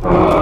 Oh!